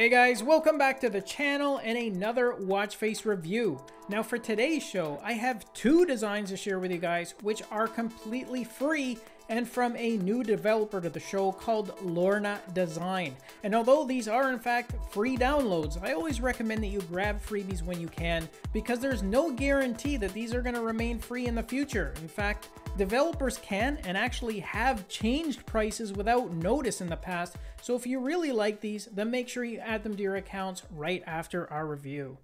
Hey guys, welcome back to the channel and another watch face review. Now for today's show, I have two designs to share with you guys which are completely free and from a new developer to the show called Lorna Design. And although these are in fact free downloads, I always recommend that you grab freebies when you can because there's no guarantee that these are going to remain free in the future. In fact, developers can and actually have changed prices without notice in the past. So if you really like these, then make sure you add them to your accounts right after our review.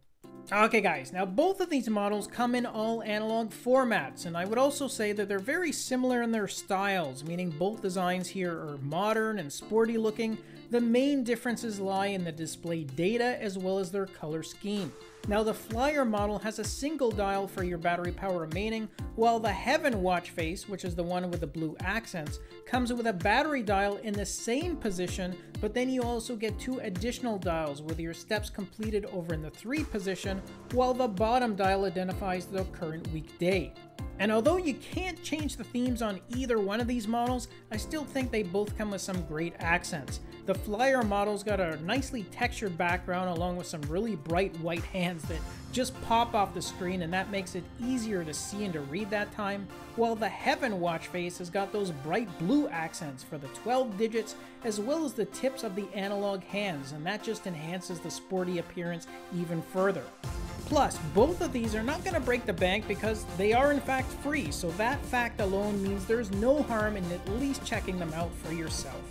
Okay guys, now both of these models come in all analog formats, and I would also say that they're very similar in their styles, meaning both designs here are modern and sporty looking. The main differences lie in the display data as well as their color scheme. Now the Flyer model has a single dial for your battery power remaining, while the Heaven watch face, which is the one with the blue accents, comes with a battery dial in the same position, but then you also get two additional dials with your steps completed over in the 3 position, while the bottom dial identifies the current weekday. And although you can't change the themes on either one of these models, I still think they both come with some great accents. The Flyer model's got a nicely textured background along with some really bright white hands that just pop off the screen and that makes it easier to see and to read that time, while the Heaven watch face has got those bright blue accents for the 12 digits as well as the tips of the analog hands and that just enhances the sporty appearance even further. Plus, both of these are not going to break the bank because they are in fact free, so that fact alone means there's no harm in at least checking them out for yourself.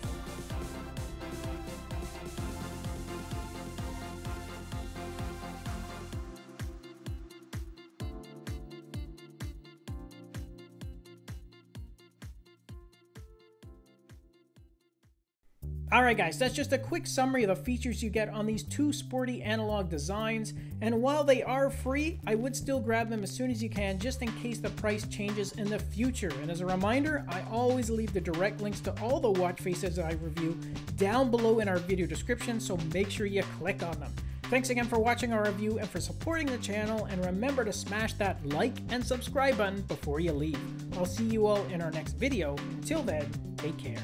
Alright guys, that's just a quick summary of the features you get on these two sporty analog designs, and while they are free, I would still grab them as soon as you can just in case the price changes in the future. And as a reminder, I always leave the direct links to all the watch faces I review down below in our video description, so make sure you click on them. Thanks again for watching our review and for supporting the channel, and remember to smash that like and subscribe button before you leave. I'll see you all in our next video. Until then, take care.